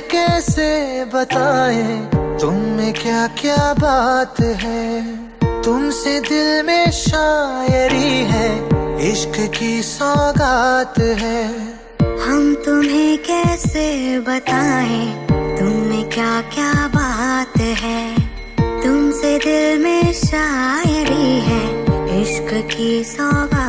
कैसे बताए? तुम में क्या क्या बात है? तुमसे दिल में शायरी है, इश्क की सौगात है। हम तुम्हें कैसे बताएँ? तुम में क्या क्या बात है? तुमसे दिल में शायरी है, इश्क की सौगात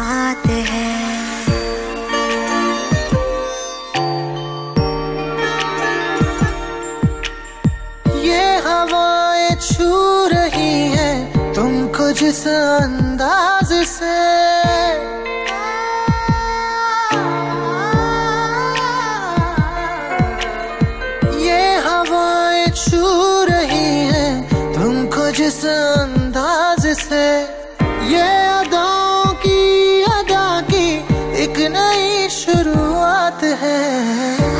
जिस अंदाज से। ये हवाएँ छू रही हैं तुमको जिस अंदाज से। ये अदाओं की अदा की एक नई शुरुआत है।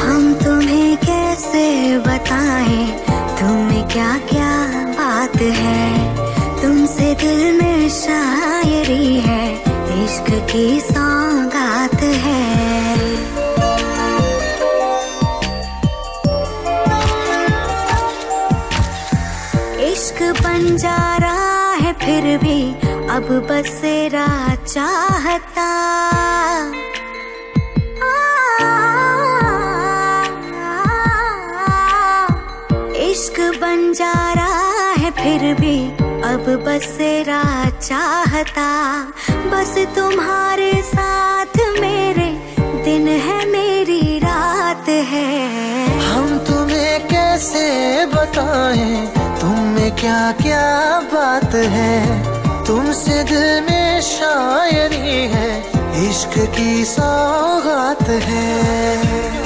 हम तुम्हें कैसे बताएँ? तुम्हें क्या क्या बात है? इश्क की सौगात है इश्क बन जा रहा है फिर भी अब बसेरा चाहता इश्क बन जा रहा है फिर भी अब बसेरा चाहता। बस तुम्हारे साथ मेरे दिन है, मेरी रात है। हम तुम्हें कैसे बताएँ? तुम में क्या क्या बात है? तुमसे दिल में शायरी है, इश्क की सौगात है।